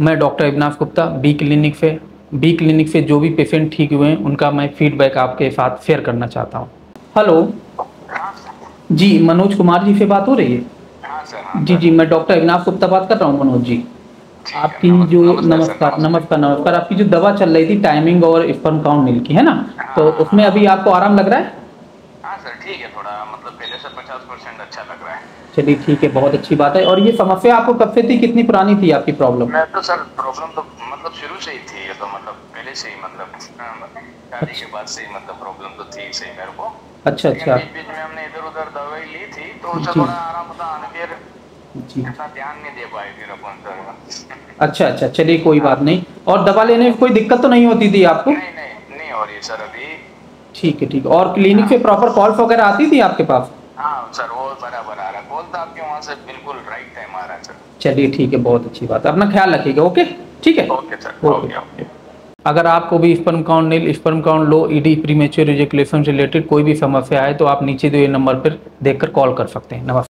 मैं doctor Avinash Gupta B clinic से B clinic से जो भी पेशेंट ठीक हुए हैं उनका मैं फीडबैक आपके साथ शेयर करना चाहता हूँ। हेलो जी मनोज कुमार जी से बात हो रही है? हाँ हाँ जी जी मैं डॉक्टर अविनाश गुप्ता बात कर रहा हूँ मनोज जी। आपकी नमस्कार, जो नमस्कार, नमस्कार नमस्कार आपकी जो दवा चल रही थी टाइमिंग और स्पर्म काउंट मिल की है ना? तो हाँ। उसमें अभी आपको आराम लग रहा है हाँ? सर ठीक है थोड़ा मतलब पहले से पचास परसेंट अच्छा लग रहा है। चलिए ठीक है बहुत अच्छी बात है। और ये समस्या आपको कब से थी? कितनी पुरानी थी आपकी प्रॉब्लम मैं तो सर प्रॉब्लम तो मतलब शुरू से ही थी ये तो मतलब पहले से ही मतलब हाँ, शादी के बाद से ही मतलब प्रॉब्लम तो थी सही मेरे को। अच्छा अच्छा। बीच बीच में हमने इधर उधर दवाई ली थी तो उससे थोड़ा आराम होता और फिर जी। ध्यान नहीं दे पाए फिर अपन सर। अच्छा अच्छा चलिए कोई बात नहीं। और दवा लेने में कोई दिक्कत तो नहीं होती थी आपको? नहीं नहीं नहीं हो रही सर अभी। ठीक है ठीक है। और क्लिनिक से प्रॉपर कॉल्स वगैरह आती थी आपके पास? हाँ सर वो बराबर आ रहा कॉल तो आपके वहाँ से बिल्कुल राइट टाइम आ रहा है सर चलिए ठीक है बहुत अच्छी बात है। अपना ख्याल रखिएगा ओके? ठीक है? Okay sir okay. अगर आपको भी sperm count nil sperm count low ED premature ejaculation से रिलेटेड कोई भी समस्या है तो आप नीचे दिए नंबर पर देखकर कॉल कर सकते हैं। नमस्कार।